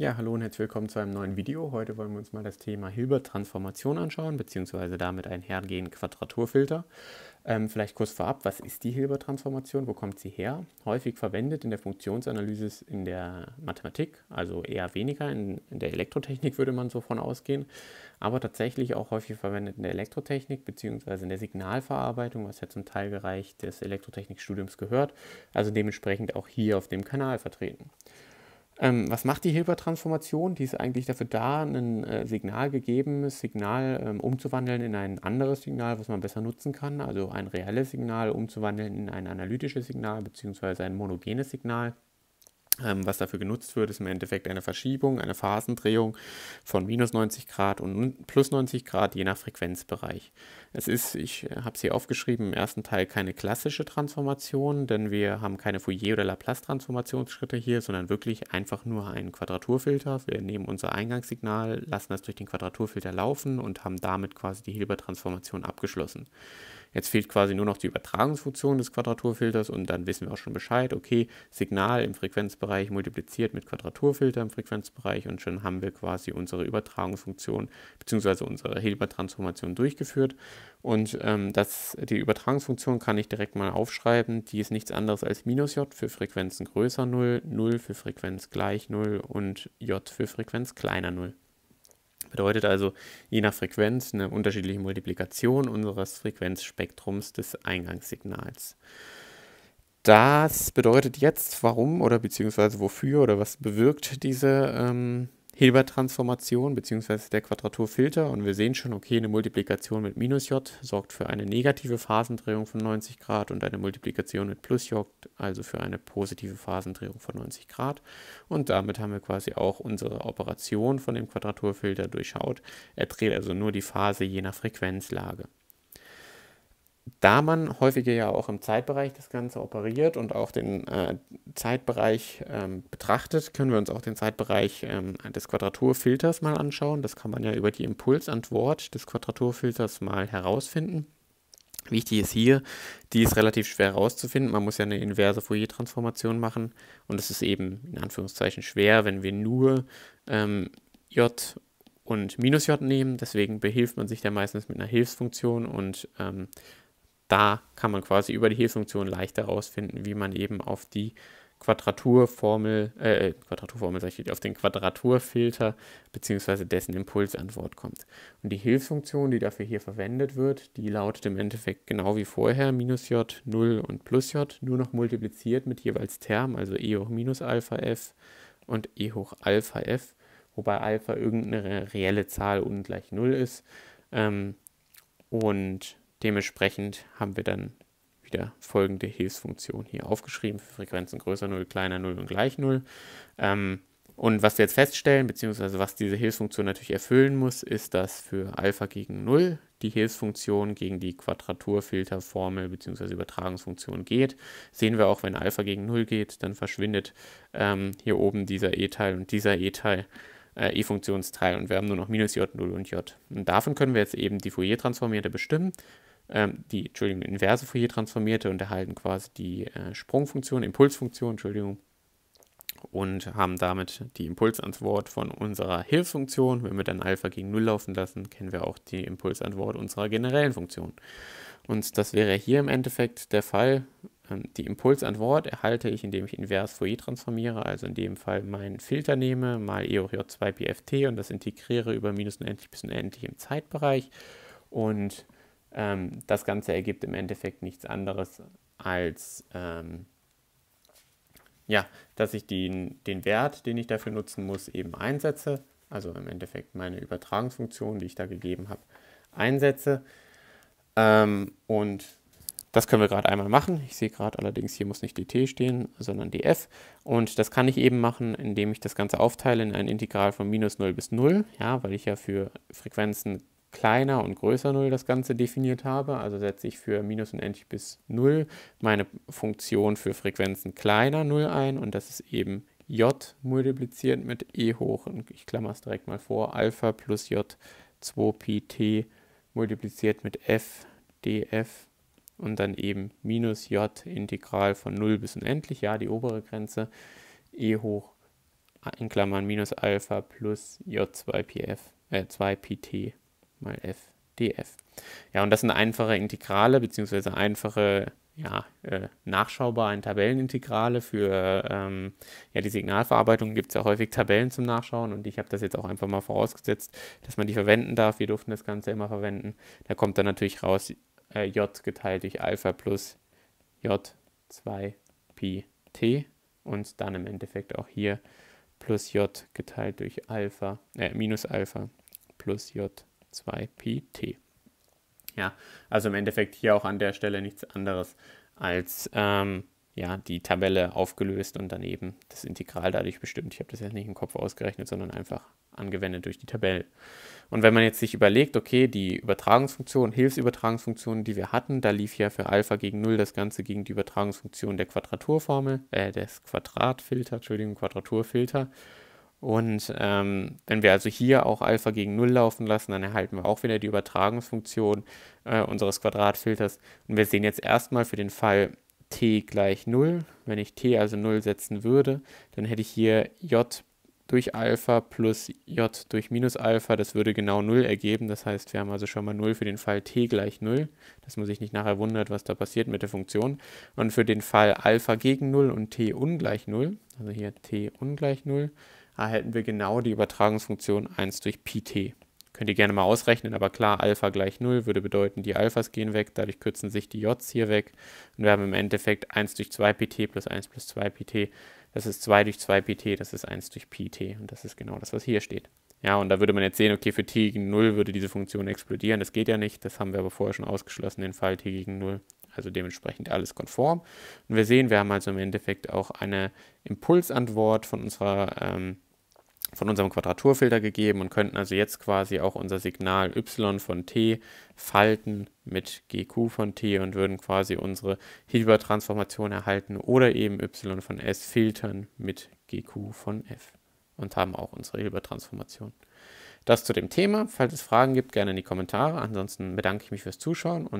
Ja, hallo und herzlich willkommen zu einem neuen Video. Heute wollen wir uns mal das Thema Hilbert-Transformation anschauen, beziehungsweise damit einhergehend Quadraturfilter. Ähm, vielleicht kurz vorab, was ist die Hilbert-Transformation, wo kommt sie her? Häufig verwendet in der Funktionsanalyse in der Mathematik, also eher weniger, in, in der Elektrotechnik würde man so von ausgehen, aber tatsächlich auch häufig verwendet in der Elektrotechnik, beziehungsweise in der Signalverarbeitung, was ja zum Teilbereich des Elektrotechnikstudiums gehört, also dementsprechend auch hier auf dem Kanal vertreten. Ähm, was macht die Hilbert-Transformation? Die ist eigentlich dafür da, ein äh, Signal gegebenes Signal ähm, umzuwandeln in ein anderes Signal, was man besser nutzen kann. Also ein reelles Signal umzuwandeln in ein analytisches Signal bzw. ein monogenes Signal. Ähm, was dafür genutzt wird, ist im Endeffekt eine Verschiebung, eine Phasendrehung von minus 90 Grad und plus 90 Grad, je nach Frequenzbereich. Es ist, ich habe es hier aufgeschrieben, im ersten Teil keine klassische Transformation, denn wir haben keine Fourier- oder Laplace-Transformationsschritte hier, sondern wirklich einfach nur einen Quadraturfilter. Wir nehmen unser Eingangssignal, lassen das durch den Quadraturfilter laufen und haben damit quasi die Hilbert-Transformation abgeschlossen. Jetzt fehlt quasi nur noch die Übertragungsfunktion des Quadraturfilters und dann wissen wir auch schon Bescheid, okay, Signal im Frequenzbereich multipliziert mit Quadraturfilter im Frequenzbereich und schon haben wir quasi unsere Übertragungsfunktion bzw. unsere Hilbert-Transformation durchgeführt. Und ähm, das, die Übertragungsfunktion kann ich direkt mal aufschreiben. Die ist nichts anderes als minus j für Frequenzen größer 0, 0 für Frequenz gleich 0 und j für Frequenz kleiner 0. Bedeutet also je nach Frequenz eine unterschiedliche Multiplikation unseres Frequenzspektrums des Eingangssignals. Das bedeutet jetzt, warum oder beziehungsweise wofür oder was bewirkt diese ähm, Hilbert-Transformation bzw. der Quadraturfilter und wir sehen schon, okay, eine Multiplikation mit minus j sorgt für eine negative Phasendrehung von 90 Grad und eine Multiplikation mit plus j, also für eine positive Phasendrehung von 90 Grad. Und damit haben wir quasi auch unsere Operation von dem Quadraturfilter durchschaut. Er dreht also nur die Phase je nach Frequenzlage da man häufiger ja auch im Zeitbereich das Ganze operiert und auch den äh, Zeitbereich ähm, betrachtet, können wir uns auch den Zeitbereich ähm, des Quadraturfilters mal anschauen. Das kann man ja über die Impulsantwort des Quadraturfilters mal herausfinden. Wichtig ist hier, die ist relativ schwer herauszufinden. Man muss ja eine inverse Fourier-Transformation machen und es ist eben in Anführungszeichen schwer, wenn wir nur ähm, J und minus J nehmen. Deswegen behilft man sich da meistens mit einer Hilfsfunktion und ähm, da kann man quasi über die Hilfsfunktion leicht herausfinden, wie man eben auf die Quadraturformel, äh, Quadraturformel sag ich, auf den Quadraturfilter bzw. dessen Impulsantwort kommt. Und die Hilfsfunktion, die dafür hier verwendet wird, die lautet im Endeffekt genau wie vorher, minus j, 0 und plus j, nur noch multipliziert mit jeweils Term, also e hoch minus Alpha f und e hoch Alpha f, wobei Alpha irgendeine reelle Zahl ungleich 0 ist. Ähm, und Dementsprechend haben wir dann wieder folgende Hilfsfunktion hier aufgeschrieben für Frequenzen größer 0, kleiner 0 und gleich 0. Ähm, und was wir jetzt feststellen, beziehungsweise was diese Hilfsfunktion natürlich erfüllen muss, ist, dass für Alpha gegen 0 die Hilfsfunktion gegen die Quadraturfilterformel bzw. Übertragungsfunktion geht. Sehen wir auch, wenn Alpha gegen 0 geht, dann verschwindet ähm, hier oben dieser E-Teil und dieser E-Teil äh, E-Funktionsteil und wir haben nur noch minus j, 0 und j. Und davon können wir jetzt eben die Fourier-Transformierte bestimmen ähm, die, Entschuldigung, inverse Fourier transformierte und erhalten quasi die äh, Sprungfunktion, Impulsfunktion, Entschuldigung, und haben damit die Impulsantwort von unserer Hilfsfunktion. Wenn wir dann Alpha gegen 0 laufen lassen, kennen wir auch die Impulsantwort unserer generellen Funktion. Und das wäre hier im Endeffekt der Fall. Ähm, die Impulsantwort erhalte ich, indem ich invers Fourier transformiere, also in dem Fall meinen Filter nehme, mal e hoch j2 pft und das integriere über minus unendlich bis unendlich im Zeitbereich. Und ähm, das Ganze ergibt im Endeffekt nichts anderes als, ähm, ja, dass ich den, den Wert, den ich dafür nutzen muss, eben einsetze. Also im Endeffekt meine Übertragungsfunktion, die ich da gegeben habe, einsetze. Ähm, und das können wir gerade einmal machen. Ich sehe gerade allerdings, hier muss nicht die t stehen, sondern die f. Und das kann ich eben machen, indem ich das Ganze aufteile in ein Integral von minus 0 bis 0, ja, weil ich ja für Frequenzen kleiner und größer 0 das Ganze definiert habe. Also setze ich für minus unendlich bis 0 meine Funktion für Frequenzen kleiner 0 ein und das ist eben j multipliziert mit e hoch, und ich klammer es direkt mal vor, Alpha plus j 2pt multipliziert mit f df und dann eben minus j Integral von 0 bis unendlich, ja, die obere Grenze, e hoch in Klammern minus Alpha plus J2PF, äh, 2PT mal F df. Ja, und das sind einfache Integrale, beziehungsweise einfache, ja, äh, nachschaubare Tabellenintegrale für ähm, ja, die Signalverarbeitung gibt es ja häufig Tabellen zum Nachschauen und ich habe das jetzt auch einfach mal vorausgesetzt, dass man die verwenden darf. Wir durften das Ganze immer verwenden. Da kommt dann natürlich raus äh, J geteilt durch Alpha plus J2pt und dann im Endeffekt auch hier plus J geteilt durch Alpha, äh, minus Alpha plus J2pt. Ja, also im Endeffekt hier auch an der Stelle nichts anderes als ähm, ja, die Tabelle aufgelöst und dann eben das Integral dadurch bestimmt. Ich habe das jetzt nicht im Kopf ausgerechnet, sondern einfach angewendet durch die Tabelle. Und wenn man jetzt sich überlegt, okay, die Übertragungsfunktion, Hilfsübertragungsfunktion, die wir hatten, da lief ja für Alpha gegen 0 das Ganze gegen die Übertragungsfunktion der Quadraturformel, äh, des Quadratfilter, Entschuldigung, Quadraturfilter. Und ähm, wenn wir also hier auch Alpha gegen 0 laufen lassen, dann erhalten wir auch wieder die Übertragungsfunktion äh, unseres Quadratfilters. Und wir sehen jetzt erstmal für den Fall t gleich 0, wenn ich t also 0 setzen würde, dann hätte ich hier j durch Alpha plus j durch minus Alpha, das würde genau 0 ergeben. Das heißt, wir haben also schon mal 0 für den Fall t gleich 0, dass man sich nicht nachher wundert, was da passiert mit der Funktion. Und für den Fall Alpha gegen 0 und t ungleich 0, also hier t ungleich 0, erhalten wir genau die Übertragungsfunktion 1 durch Pt. Könnt ihr gerne mal ausrechnen, aber klar, Alpha gleich 0 würde bedeuten, die Alphas gehen weg, dadurch kürzen sich die Js hier weg und wir haben im Endeffekt 1 durch 2 Pt plus 1 plus 2 Pt. Das ist 2 durch 2 Pt, das ist 1 durch Pt und das ist genau das, was hier steht. Ja, und da würde man jetzt sehen, okay, für t gegen 0 würde diese Funktion explodieren. Das geht ja nicht, das haben wir aber vorher schon ausgeschlossen, den Fall t gegen 0. Also dementsprechend alles konform. Und wir sehen, wir haben also im Endeffekt auch eine Impulsantwort von unserer ähm, von unserem Quadraturfilter gegeben und könnten also jetzt quasi auch unser Signal y von t falten mit gq von t und würden quasi unsere Hilbert-Transformation erhalten oder eben y von s filtern mit gq von f und haben auch unsere Hilbert-Transformation. Das zu dem Thema. Falls es Fragen gibt, gerne in die Kommentare. Ansonsten bedanke ich mich fürs Zuschauen und